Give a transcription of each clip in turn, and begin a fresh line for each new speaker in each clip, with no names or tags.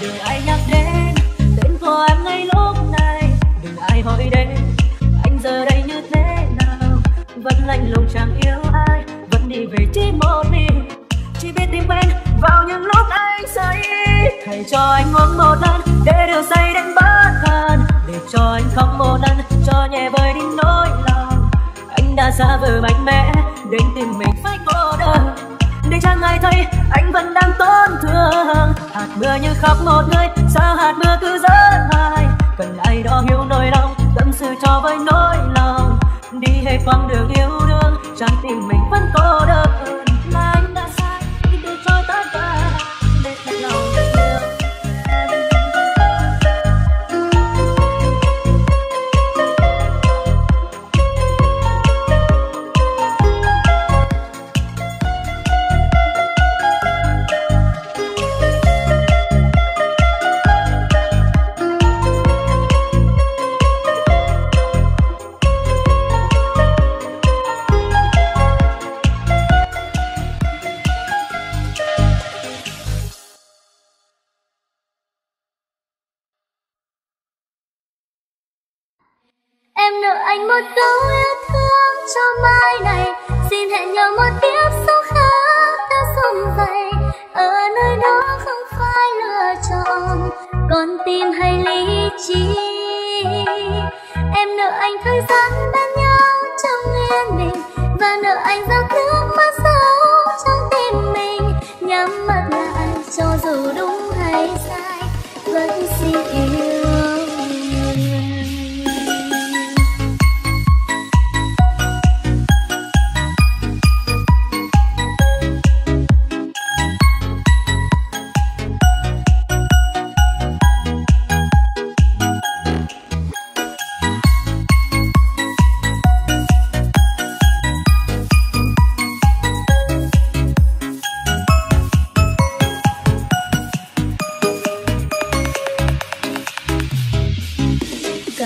đừng ai nhắc đến tên của em ngay lúc này. Đừng ai hỏi đến, anh giờ đây như thế nào? Vẫn lạnh lùng chẳng yêu ai, vẫn đi về chỉ một mình. Chỉ biết tìm quên vào những lúc anh say. Hãy cho anh uống một lần, để điều say đến bất thần để cho anh khóc một lần, cho nhẹ vơi đi nỗi lòng. Anh đã xa vời mạnh mẽ, đến tìm mình phải cô đơn. Để chẳng ai thấy anh vẫn đang tổn thương hạt mưa như khóc một người sao hạt mưa cứ rơi hai cần ai đó hiểu nỗi lòng, tâm sự cho với nỗi lòng. Đi hết quãng đường yêu đương chẳng tìm mình vẫn cô đơn
Em nợ anh một câu yêu thương cho mai này. Xin hẹn nhau một kiếp sau khác ta xung vầy ở nơi đó không phải lựa chọn con tim hay lý trí em nợ anh thời gian bên nhau trong yên bình, và nợ anh giọt nước mắt sâu trong tim mình. Nhắm mắt lại cho dù đúng hay sai, vẫn xin yêu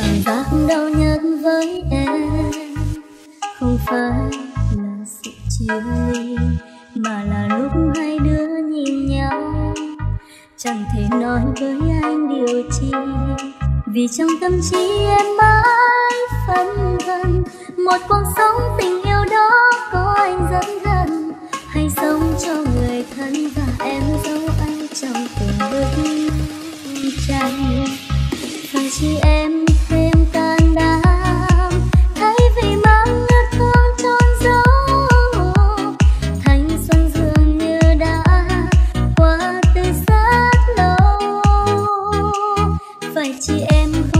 cảm giác đau nhức với em. Không phải là sự chia ly, mà là lúc hai đứa nhìn nhau. Chẳng thể nói với anh điều chi, vì trong tâm trí em mãi phân vân. Một cuộc sống tình yêu đó có anh dẫn gần hay sống cho người thân và em giấu anh trong từng bức tranh phải chỉ em hỏi chị em không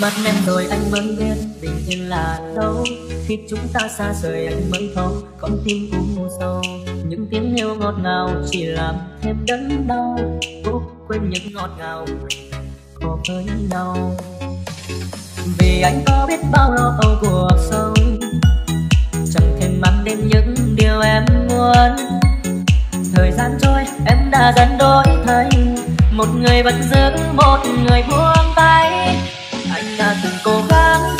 mắt em rồi anh mới biết tình yêu là đâu. Khi chúng ta xa rời anh mới thấu con tim u sâu. Những tiếng yêu ngọt ngào chỉ làm thêm đớn đau. Cố quên những ngọt ngào có với nhau. Vì anh có biết bao lo âu cuộc sống, chẳng thể mang đến những điều em muốn. Thời gian trôi, em đã dần đổi thay. Một người vẫn giữ, một người buông tay anh từng cố gắng.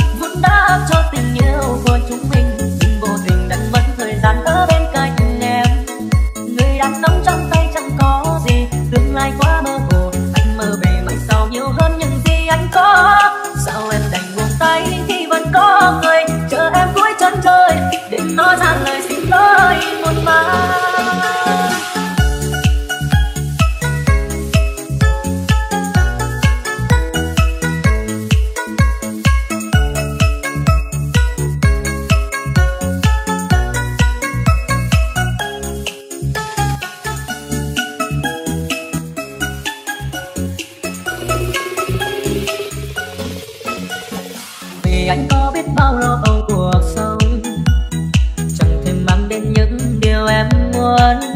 Anh có biết bao lo âu cuộc sống. Chẳng thể mang đến những điều em muốn.